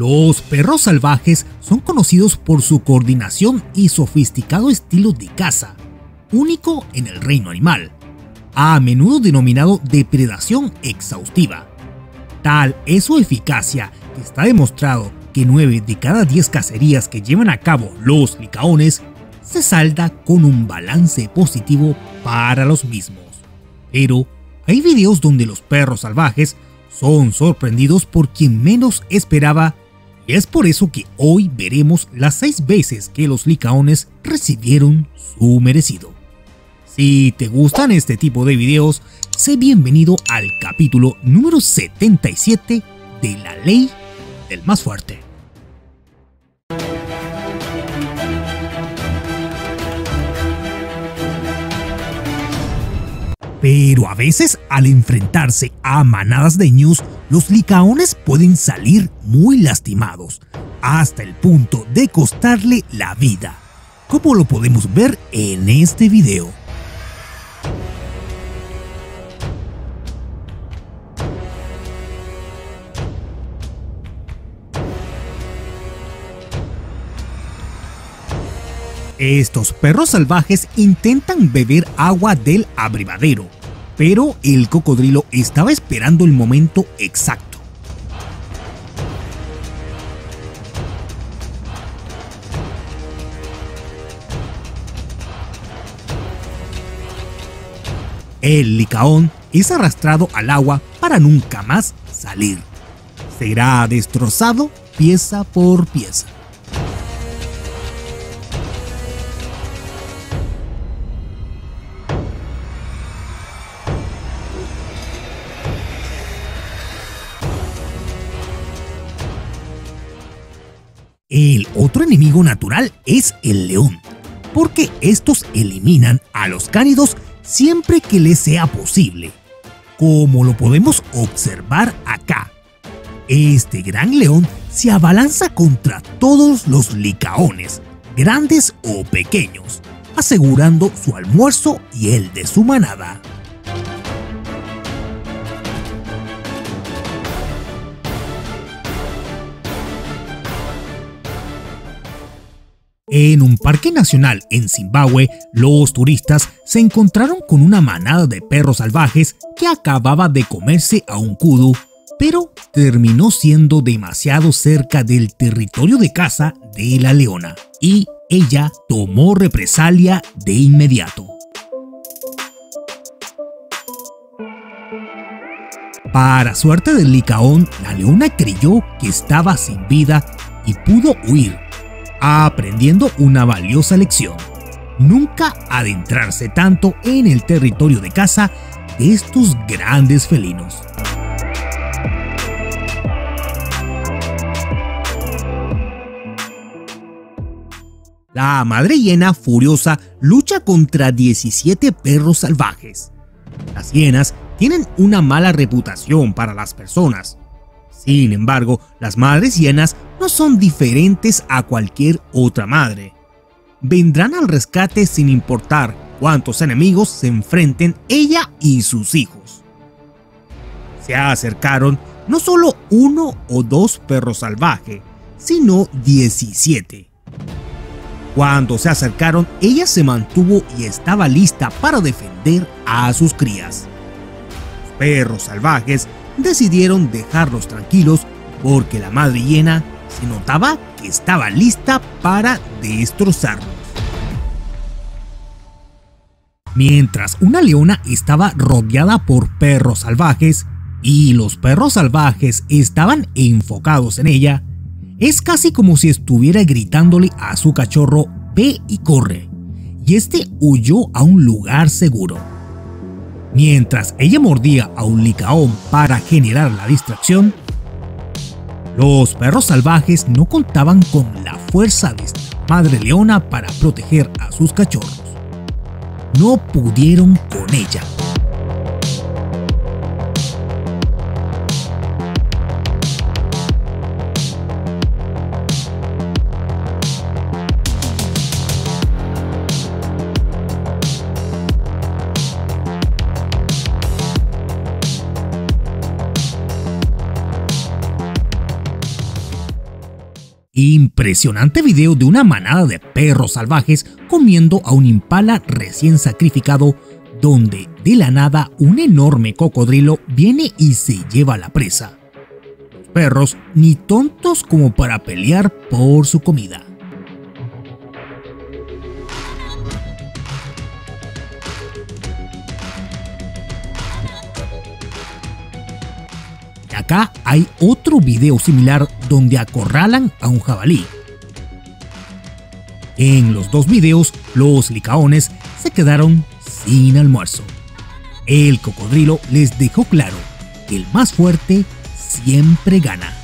Los perros salvajes son conocidos por su coordinación y sofisticado estilo de caza, único en el reino animal, a menudo denominado depredación exhaustiva. Tal es su eficacia que está demostrado que 9 de cada 10 cacerías que llevan a cabo los licaones se salda con un balance positivo para los mismos. Pero hay videos donde los perros salvajes son sorprendidos por quien menos esperaba es por eso que hoy veremos las 6 veces que los licaones recibieron su merecido. Si te gustan este tipo de videos, sé bienvenido al capítulo número 77 de la ley del más fuerte. Pero a veces al enfrentarse a manadas de ñus, los licaones pueden salir muy lastimados, hasta el punto de costarle la vida, como lo podemos ver en este video. Estos perros salvajes intentan beber agua del abrevadero, pero el cocodrilo estaba esperando el momento exacto. El licaón es arrastrado al agua para nunca más salir. Será destrozado pieza por pieza. El otro enemigo natural es el león, porque estos eliminan a los cánidos siempre que les sea posible, como lo podemos observar acá. Este gran león se abalanza contra todos los licaones, grandes o pequeños, asegurando su almuerzo y el de su manada. En un parque nacional en Zimbabue, los turistas se encontraron con una manada de perros salvajes que acababa de comerse a un kudu, pero terminó siendo demasiado cerca del territorio de caza de la leona, y ella tomó represalia de inmediato. Para suerte del licaón, la leona creyó que estaba sin vida y pudo huir aprendiendo una valiosa lección. Nunca adentrarse tanto en el territorio de caza de estos grandes felinos. La madre hiena furiosa lucha contra 17 perros salvajes. Las hienas tienen una mala reputación para las personas, sin embargo, las madres hienas no son diferentes a cualquier otra madre. Vendrán al rescate sin importar cuántos enemigos se enfrenten ella y sus hijos. Se acercaron no solo uno o dos perros salvajes, sino 17. Cuando se acercaron, ella se mantuvo y estaba lista para defender a sus crías. Los perros salvajes decidieron dejarlos tranquilos porque la madre hiena se notaba que estaba lista para destrozarlos. Mientras una leona estaba rodeada por perros salvajes y los perros salvajes estaban enfocados en ella, es casi como si estuviera gritándole a su cachorro ve y corre, y este huyó a un lugar seguro. Mientras ella mordía a un licaón para generar la distracción, los perros salvajes no contaban con la fuerza de esta madre leona para proteger a sus cachorros. No pudieron con ella. Impresionante video de una manada de perros salvajes comiendo a un impala recién sacrificado donde de la nada un enorme cocodrilo viene y se lleva la presa. Los perros ni tontos como para pelear por su comida. Acá hay otro video similar donde acorralan a un jabalí. En los dos videos, los licaones se quedaron sin almuerzo. El cocodrilo les dejó claro que el más fuerte siempre gana.